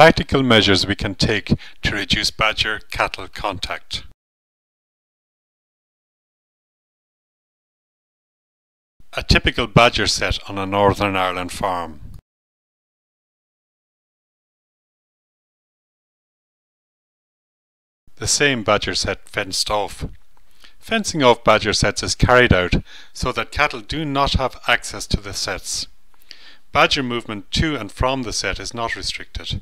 Practical measures we can take to reduce badger-cattle contact. A typical badger sett on a Northern Ireland farm. The same badger sett fenced off. Fencing off badger setts is carried out so that cattle do not have access to the setts. Badger movement to and from the sett is not restricted.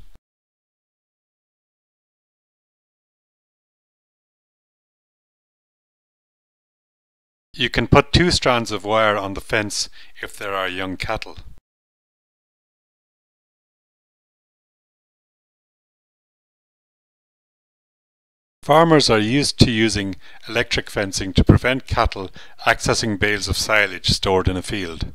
You can put two strands of wire on the fence if there are young cattle. Farmers are used to using electric fencing to prevent cattle accessing bales of silage stored in a field.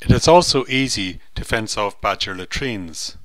It is also easy to fence off badger latrines.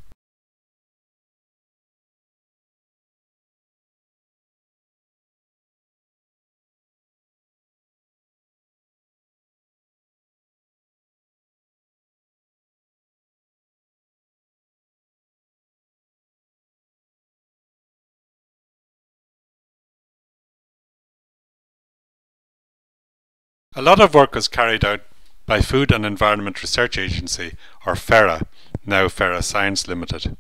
A lot of work was carried out by Food and Environment Research Agency, or FERA, now FERA Science Limited.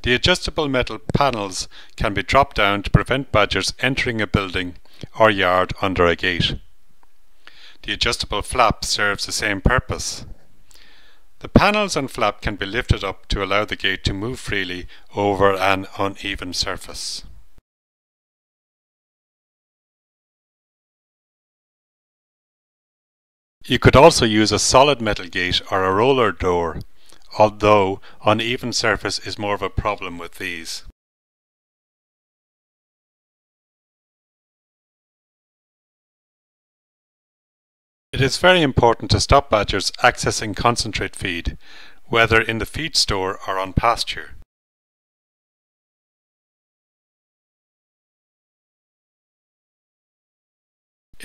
The adjustable metal panels can be dropped down to prevent badgers entering a building or yard under a gate. The adjustable flap serves the same purpose. The panels and flap can be lifted up to allow the gate to move freely over an uneven surface. You could also use a solid metal gate or a roller door, although uneven surface is more of a problem with these. It is very important to stop badgers accessing concentrate feed, whether in the feed store or on pasture.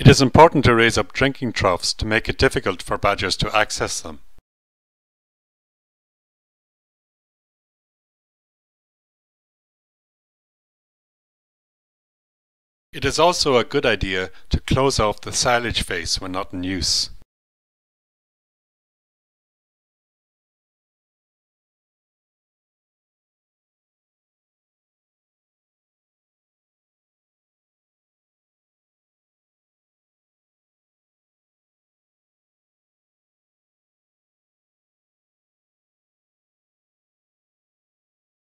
It is important to raise up drinking troughs to make it difficult for badgers to access them. It is also a good idea to close off the silage face when not in use.